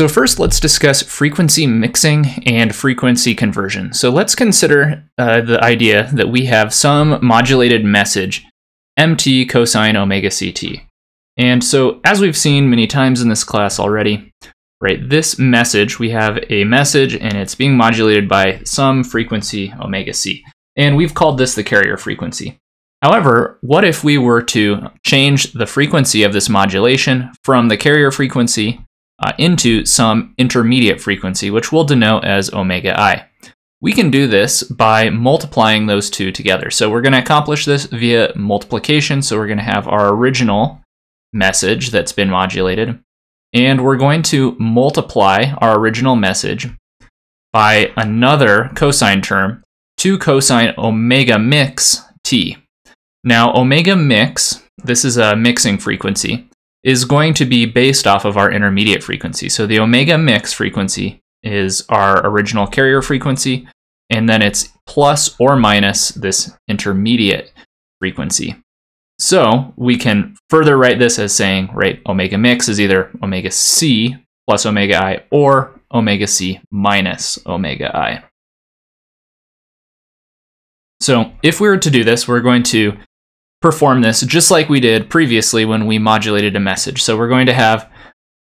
So first, let's discuss frequency mixing and frequency conversion. So let's consider uh, the idea that we have some modulated message, mt cosine omega ct. And so as we've seen many times in this class already, right, this message, we have a message and it's being modulated by some frequency omega c. And we've called this the carrier frequency. However, what if we were to change the frequency of this modulation from the carrier frequency uh, into some intermediate frequency, which we'll denote as omega i. We can do this by multiplying those two together. So we're going to accomplish this via multiplication. So we're going to have our original message that's been modulated, and we're going to multiply our original message by another cosine term, 2 cosine omega mix t. Now, omega mix, this is a mixing frequency is going to be based off of our intermediate frequency. So the omega mix frequency is our original carrier frequency, and then it's plus or minus this intermediate frequency. So we can further write this as saying, right, omega mix is either omega c plus omega i or omega c minus omega i. So if we were to do this, we're going to perform this just like we did previously when we modulated a message. So we're going to have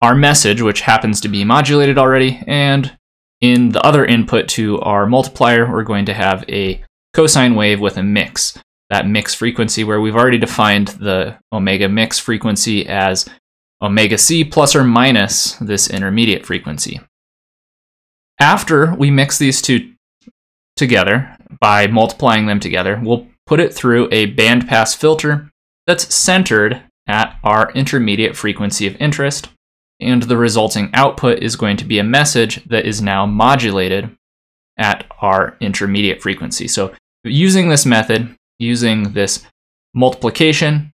our message, which happens to be modulated already, and in the other input to our multiplier, we're going to have a cosine wave with a mix. That mix frequency where we've already defined the omega mix frequency as omega c plus or minus this intermediate frequency. After we mix these two together by multiplying them together, we'll put it through a bandpass filter that's centered at our intermediate frequency of interest, and the resulting output is going to be a message that is now modulated at our intermediate frequency. So using this method, using this multiplication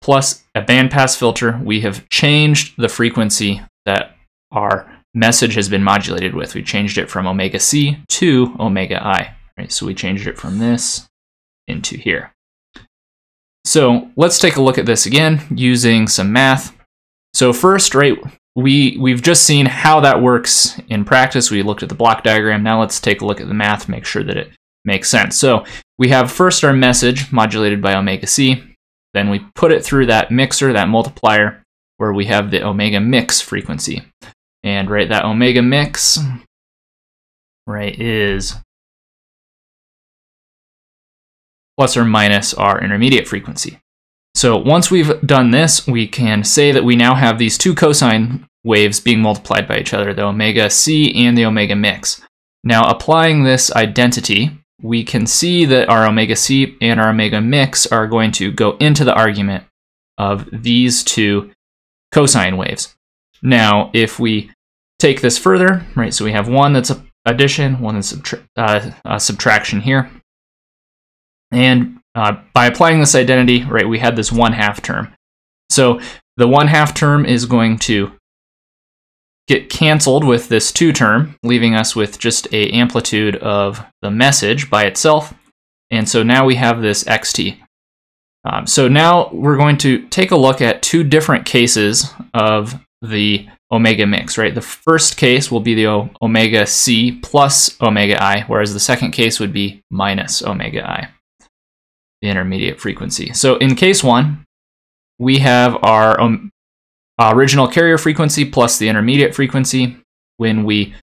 plus a bandpass filter, we have changed the frequency that our message has been modulated with. We changed it from omega c to omega i. Right? So we changed it from this into here. So let's take a look at this again using some math. So first, right, we, we've just seen how that works in practice. We looked at the block diagram. Now let's take a look at the math, make sure that it makes sense. So we have first our message modulated by omega c. Then we put it through that mixer, that multiplier, where we have the omega mix frequency. And right, that omega mix, right, is plus or minus our intermediate frequency. So once we've done this, we can say that we now have these two cosine waves being multiplied by each other, the omega c and the omega mix. Now applying this identity, we can see that our omega c and our omega mix are going to go into the argument of these two cosine waves. Now, if we take this further, right, so we have one that's addition, one that's subtra uh, subtraction here. And uh, by applying this identity, right, we had this one half term. So the one half term is going to get canceled with this two term, leaving us with just a amplitude of the message by itself. And so now we have this xt. Um, so now we're going to take a look at two different cases of the omega mix, right? The first case will be the omega c plus omega i, whereas the second case would be minus omega i intermediate frequency. So in case one, we have our um, original carrier frequency plus the intermediate frequency. When we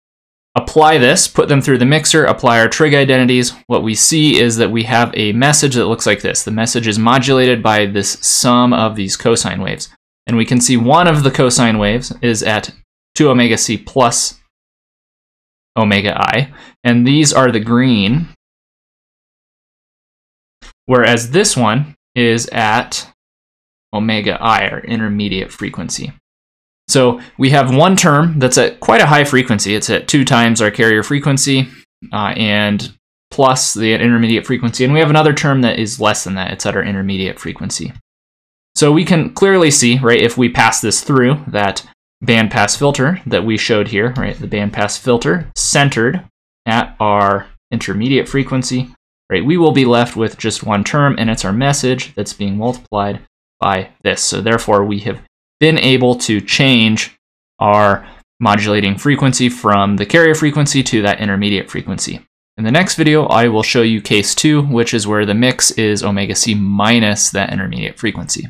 apply this, put them through the mixer, apply our trig identities, what we see is that we have a message that looks like this. The message is modulated by this sum of these cosine waves. And we can see one of the cosine waves is at 2 omega c plus omega i. And these are the green whereas this one is at omega i, or intermediate frequency. So we have one term that's at quite a high frequency. It's at two times our carrier frequency uh, and plus the intermediate frequency. And we have another term that is less than that. It's at our intermediate frequency. So we can clearly see, right, if we pass this through that bandpass filter that we showed here, right, the bandpass filter centered at our intermediate frequency, right, we will be left with just one term, and it's our message that's being multiplied by this. So therefore, we have been able to change our modulating frequency from the carrier frequency to that intermediate frequency. In the next video, I will show you case 2, which is where the mix is omega c minus that intermediate frequency.